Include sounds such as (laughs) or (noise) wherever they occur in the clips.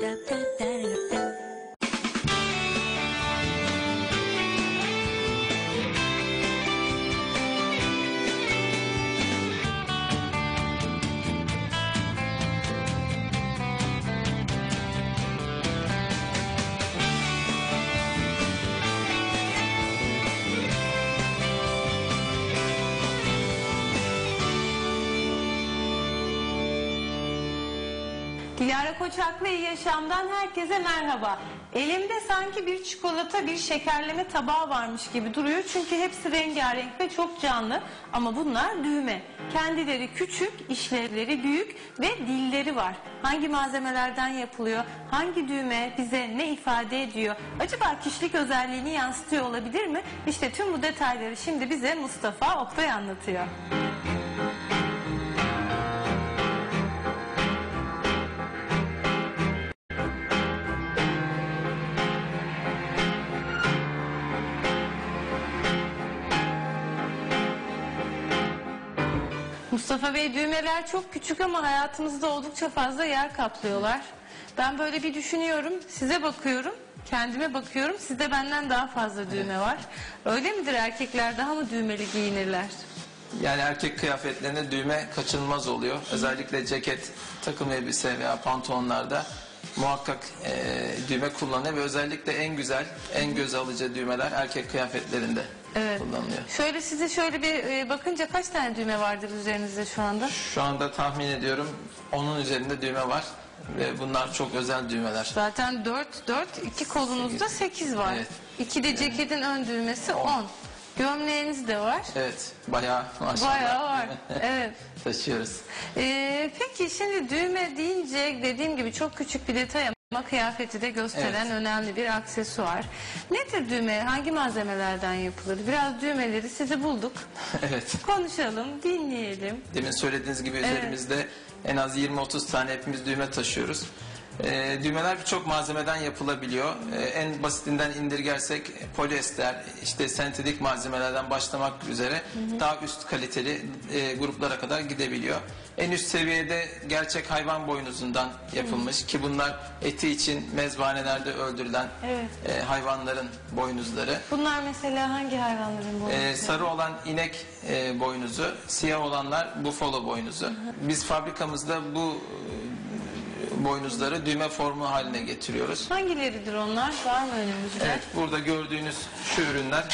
da da Dilara Koçaklı İyi Yaşam'dan herkese merhaba. Elimde sanki bir çikolata, bir şekerleme tabağı varmış gibi duruyor. Çünkü hepsi rengarenk ve çok canlı. Ama bunlar düğme. Kendileri küçük, işlevleri büyük ve dilleri var. Hangi malzemelerden yapılıyor? Hangi düğme bize ne ifade ediyor? Acaba kişilik özelliğini yansıtıyor olabilir mi? İşte tüm bu detayları şimdi bize Mustafa Oktay anlatıyor. Mustafa Bey düğmeler çok küçük ama hayatımızda oldukça fazla yer kaplıyorlar. Ben böyle bir düşünüyorum, size bakıyorum, kendime bakıyorum. Sizde benden daha fazla düğme var. Öyle midir erkekler daha mı düğmeli giyinirler? Yani erkek kıyafetlerinde düğme kaçınılmaz oluyor. Özellikle ceket, takım elbise veya pantolonlarda muhakkak e, düğme kullanılıyor ve özellikle en güzel, en göz alıcı düğmeler erkek kıyafetlerinde Evet. kullanılıyor. Şöyle size şöyle bir e, bakınca kaç tane düğme vardır üzerinizde şu anda? Şu anda tahmin ediyorum onun üzerinde düğme var ve bunlar çok özel düğmeler. Zaten 4 4 iki kolunuzda 8 var. Evet. İki de ceketin ön düğmesi 10. Gömleğiniz de var. Evet, bayağı maşallah. Bayağı var. (laughs) Evet. Taşıyoruz. Ee, peki şimdi düğme deyince dediğim gibi çok küçük bir detay ama kıyafeti de gösteren Evet. önemli bir aksesuar. Nedir düğme? Hangi malzemelerden yapılır? Biraz düğmeleri sizi bulduk. (laughs) evet. Konuşalım, dinleyelim. Demin söylediğiniz gibi üzerimizde en az 20-30 tane hepimiz düğme taşıyoruz. Ee, düğmeler birçok malzemeden yapılabiliyor. Ee, en basitinden indirgersek e, polyester, işte sentetik malzemelerden başlamak üzere daha üst kaliteli e, gruplara kadar gidebiliyor. En üst seviyede gerçek hayvan boynuzundan yapılmış ki bunlar eti için mezbanelerde öldürülen Evet. e, hayvanların boynuzları. Bunlar mesela hangi hayvanların bu? Ee, sarı olan inek e, boynuzu, siyah olanlar bufalo boynuzu. Biz fabrikamızda bu e, boynuzları düğme formu haline getiriyoruz. Hangileridir onlar? Var mı önümüzde? Evet, burada gördüğünüz şu ürünler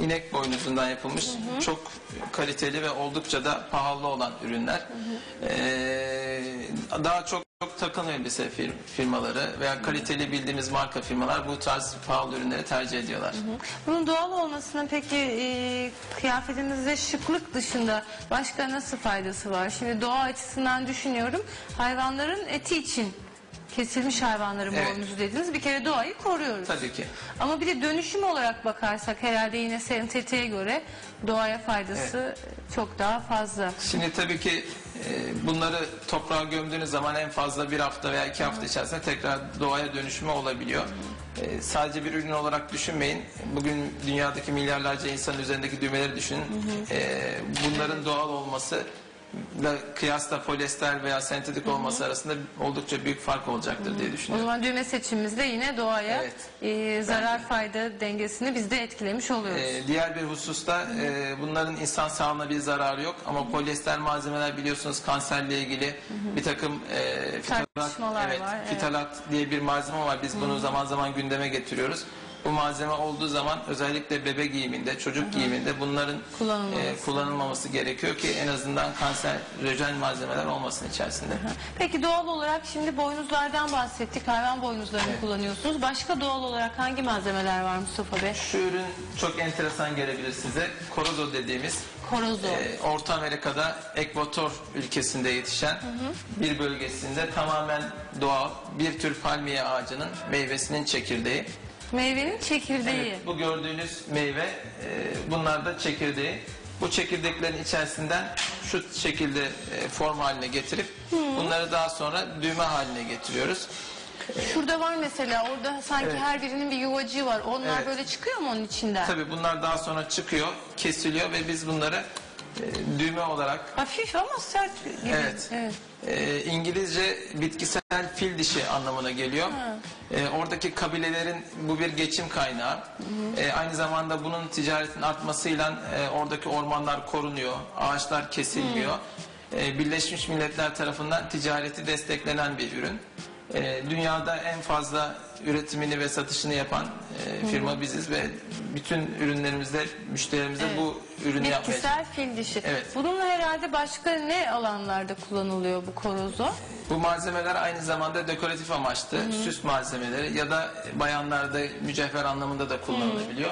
inek boynuzundan yapılmış çok kaliteli ve oldukça da pahalı olan ürünler. Ee, daha çok çok takım elbise fir- firmaları veya kaliteli bildiğimiz marka firmalar bu tarz pahalı ürünleri tercih ediyorlar. Bunun doğal olmasının peki e, kıyafetinizde şıklık dışında başka nasıl faydası var? Şimdi doğa açısından düşünüyorum. Hayvanların eti için kesilmiş hayvanların Evet. boynuzu dediniz. Bir kere doğayı koruyoruz. Tabii ki. Ama bir de dönüşüm olarak bakarsak herhalde yine sentetiğe göre doğaya faydası çok daha fazla. Şimdi tabii ki e, bunları toprağa gömdüğünüz zaman en fazla bir hafta veya iki hafta içerisinde tekrar doğaya dönüşümü olabiliyor. E, sadece bir ürün olarak düşünmeyin. Bugün dünyadaki milyarlarca insanın üzerindeki düğmeleri düşünün. E, bunların doğal olması kıyasla polyester veya sentetik olması arasında oldukça büyük fark olacaktır diye O düşünüyorum. zaman düğme seçimimizde yine doğaya Evet. e, zarar fayda dengesini biz de etkilemiş oluyoruz. Ee, diğer bir hususta e, bunların insan sağlığına bir zararı yok ama polyester malzemeler biliyorsunuz kanserle ilgili bir takım e, fitalat, evet, var, evet. fitalat diye bir malzeme var. Biz bunu zaman zaman gündeme getiriyoruz. Bu malzeme olduğu zaman özellikle bebe giyiminde, çocuk giyiminde bunların Kullanılmaması. e, kullanılmaması gerekiyor ki en azından kanserojen malzemeler olmasın içerisinde. Peki doğal olarak şimdi boynuzlardan bahsettik. Hayvan boynuzlarını Evet. kullanıyorsunuz. Başka doğal olarak hangi malzemeler var Mustafa Bey? Şu ürün çok enteresan gelebilir size. Korozo dediğimiz Korozo. Ee, Orta Amerika'da Ekvator ülkesinde yetişen bir bölgesinde tamamen doğal bir tür palmiye ağacının meyvesinin çekirdeği. Meyvenin çekirdeği. Evet, bu gördüğünüz meyve e, bunlar da çekirdeği. Bu çekirdeklerin içerisinden şu şekilde e, form haline getirip bunları daha sonra düğme haline getiriyoruz. Şurada var mesela orada sanki Evet. her birinin bir yuvacığı var. Onlar Evet. böyle çıkıyor mu onun içinden? Tabii bunlar daha sonra çıkıyor, kesiliyor ve biz bunları e, düğme olarak Hafif ama sert gibi. Evet. e, İngilizce bitkisel fil dişi anlamına geliyor. E, oradaki kabilelerin bu bir geçim kaynağı. E, aynı zamanda bunun ticaretin artmasıyla e, oradaki ormanlar korunuyor, ağaçlar kesilmiyor. E, Birleşmiş Milletler tarafından ticareti desteklenen bir ürün. E, dünyada en fazla üretimini ve satışını yapan e, firma biziz ve bütün ürünlerimizde müşterilerimize bu ürünü yapmaya Bitkisel fil dişi. Evet. Bununla herhalde başka ne alanlarda kullanılıyor bu korozo? Bu malzemeler aynı zamanda dekoratif amaçlı süs malzemeleri ya da bayanlarda mücevher anlamında da kullanılabiliyor.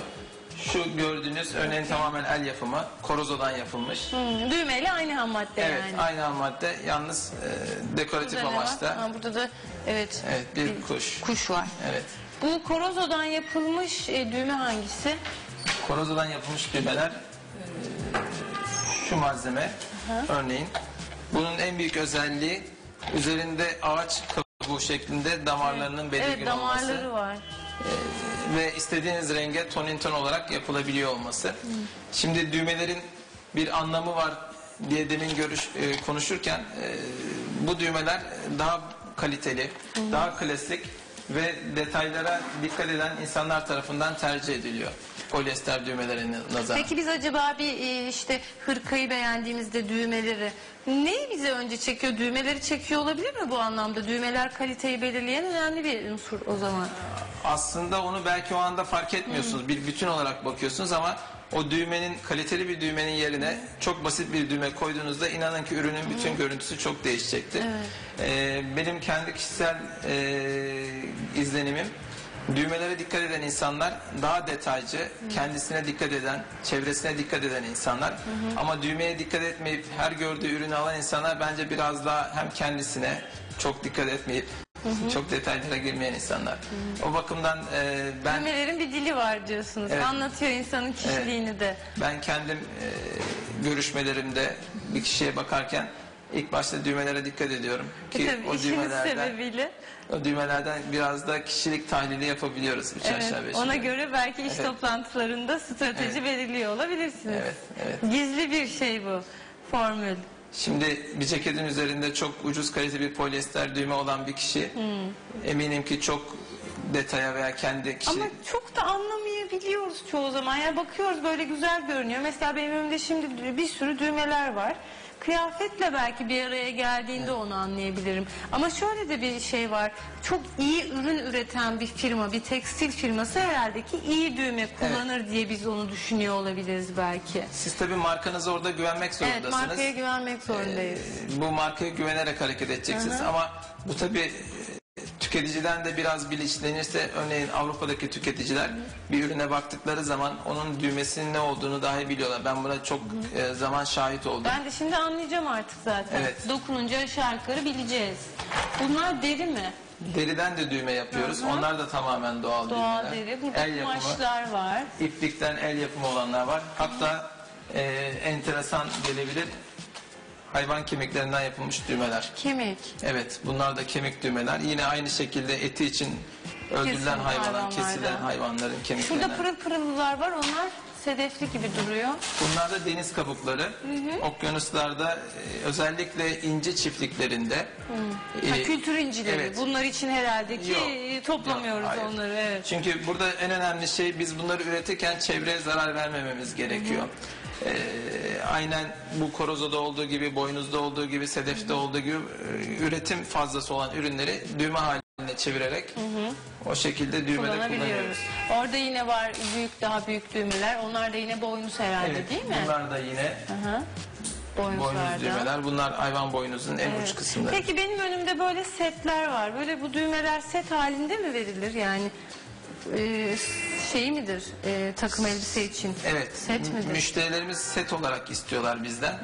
Şu gördüğünüz örneğin tamamen el yapımı, korozodan yapılmış. Hmm, düğmeyle aynı ham madde Evet, yani. aynı ham madde yalnız e, dekoratif Burada amaçta. Ha, burada da evet, Evet, bir kuş. kuş var. Evet. Bu korozodan yapılmış e, düğme hangisi? Korozodan yapılmış düğmeler e, şu malzeme örneğin. Bunun en büyük özelliği üzerinde ağaç kabuğu şeklinde damarlarının belirgin Evet damarları olması. var. ve istediğiniz renge tonin ton olarak yapılabiliyor olması. Şimdi düğmelerin bir anlamı var diye demin görüş e, konuşurken e, bu düğmeler daha kaliteli, daha klasik ve detaylara dikkat eden insanlar tarafından tercih ediliyor. Polyester düğmelerine nazaran. Peki biz acaba bir e, işte hırkayı beğendiğimizde düğmeleri neyi bize önce çekiyor? Düğmeleri çekiyor olabilir mi bu anlamda? Düğmeler kaliteyi belirleyen önemli bir unsur o zaman. Aslında onu belki o anda fark etmiyorsunuz. Bir bütün olarak bakıyorsunuz ama o düğmenin kaliteli bir düğmenin yerine çok basit bir düğme koyduğunuzda inanın ki ürünün bütün görüntüsü çok değişecektir. Ee, benim kendi kişisel e, izlenimim düğmelere dikkat eden insanlar daha detaycı, kendisine dikkat eden, çevresine dikkat eden insanlar. Ama düğmeye dikkat etmeyip her gördüğü ürünü alan insanlar bence biraz daha hem kendisine çok dikkat etmeyip çok detaylara girmeyen insanlar. O bakımdan e, ben Düğmelerin bir dili var diyorsunuz. Evet. Anlatıyor insanın kişiliğini de. ben kendim e, görüşmelerimde bir kişiye bakarken ilk başta düğmelere dikkat ediyorum ki E tabii o düğmelerden sebebiyle. o düğmelerden biraz da kişilik tahlili yapabiliyoruz üç Evet, aşağı beş ona göre belki iş Evet. toplantılarında strateji Evet. belirliyor olabilirsiniz. Evet, evet. Gizli bir şey bu formül. Şimdi bir ceketin üzerinde çok ucuz kalite bir polyester düğme olan bir kişi eminim ki çok detaya veya kendi kişi Hmm. Ama çok da anlamayabiliyoruz çoğu zaman. Yani bakıyoruz böyle güzel görünüyor. Mesela benim önümde şimdi bir sürü düğmeler var. Kıyafetle belki bir araya geldiğinde onu anlayabilirim. Ama şöyle de bir şey var. Çok iyi ürün üreten bir firma, bir tekstil firması herhalde ki iyi düğme kullanır diye biz onu düşünüyor olabiliriz belki. siz tabii markanıza orada güvenmek Evet, zorundasınız. markaya güvenmek zorundayız. Ee, bu markaya güvenerek hareket edeceksiniz ama bu tabi tüketiciden de biraz bilinçlenirse örneğin Avrupa'daki tüketiciler bir ürüne baktıkları zaman onun düğmesinin ne olduğunu dahi biliyorlar. Ben buna çok e, zaman şahit oldum. Ben de şimdi anlayacağım artık zaten. Evet. Dokununca aşağı yukarı bileceğiz. Bunlar deri mi? Deriden de düğme yapıyoruz. Onlar da tamamen doğal, Doğal düğmeler. deri. Burada el kumaşlar var. iplikten el yapımı olanlar var. Hatta e, enteresan gelebilir hayvan kemiklerinden yapılmış düğmeler. Kemik. Evet, bunlar da kemik düğmeler. Yine aynı şekilde eti için öldürülen hayvanlar, kesilen hayvanların kemiklerinden. Şurada pırıl pırıllar var. Onlar sedefli gibi duruyor. Bunlar da deniz kabukları. Okyanuslarda e, özellikle inci çiftliklerinde. Ha, e, kültür incileri. evet. Bunlar için herhalde ki Yok. e, toplamıyoruz Yok, hayır. onları. Evet. Çünkü burada en önemli şey biz bunları üretirken çevreye zarar vermememiz gerekiyor. Ee, aynen bu korozoda olduğu gibi, boynuzda olduğu gibi, sedefte olduğu gibi e, üretim fazlası olan ürünleri düğme haline çevirerek o şekilde düğmede Kullanabiliyoruz. kullanıyoruz. Orada yine var büyük daha büyük düğmeler. Onlar da yine boynuz herhalde Evet, değil mi? bunlar da yine Hı hı. boynuz Boynuzlarda. düğmeler. Bunlar hayvan boynuzunun en uç kısımları. Peki benim önümde böyle setler var. Böyle bu düğmeler set halinde mi verilir? Yani e, şey midir e, takım elbise için? Evet. Set midir? Müşterilerimiz set olarak istiyorlar bizden.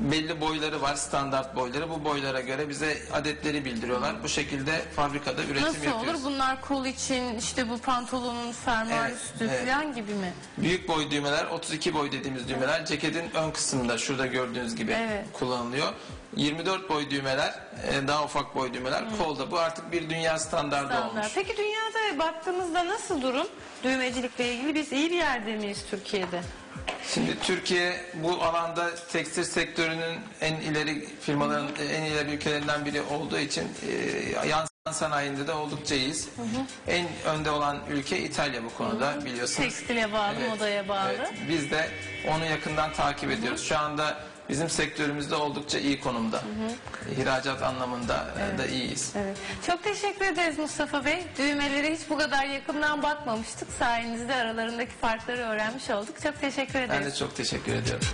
Belli boyları var, standart boyları. Bu boylara göre bize adetleri bildiriyorlar. Bu şekilde fabrikada üretim Nasıl yapıyoruz. olur? Bunlar kol için işte bu pantolonun fermuar Evet, üstü evet. falan gibi mi? Büyük boy düğmeler, 32 boy dediğimiz düğmeler ceketin ön kısmında şurada gördüğünüz gibi Evet. kullanılıyor. 24 boy düğmeler, e, daha ufak boy düğmeler kolda. Bu artık bir dünya standardı Standart. olmuş. Peki dünyada baktığımızda nasıl durum? Düğmecilikle ilgili biz iyi bir yerde miyiz Türkiye'de? Şimdi Türkiye bu alanda tekstil sektörünün en ileri firmaların en ileri ülkelerinden biri olduğu için e, yan sanayinde de oldukça iyiyiz. En önde olan ülke İtalya bu konuda biliyorsunuz. Tekstile bağlı, Evet, modaya bağlı. evet. Biz de onu yakından takip ediyoruz. Şu anda bizim sektörümüzde oldukça iyi konumda. İhracat anlamında e, da iyiyiz. Evet. Çok teşekkür ederiz Mustafa Bey. Düğmelere hiç bu kadar yakından bakmamıştık. Sayenizde aralarındaki farkları öğrenmiş olduk. Çok teşekkür ederiz. Ben de çok teşekkür ediyorum.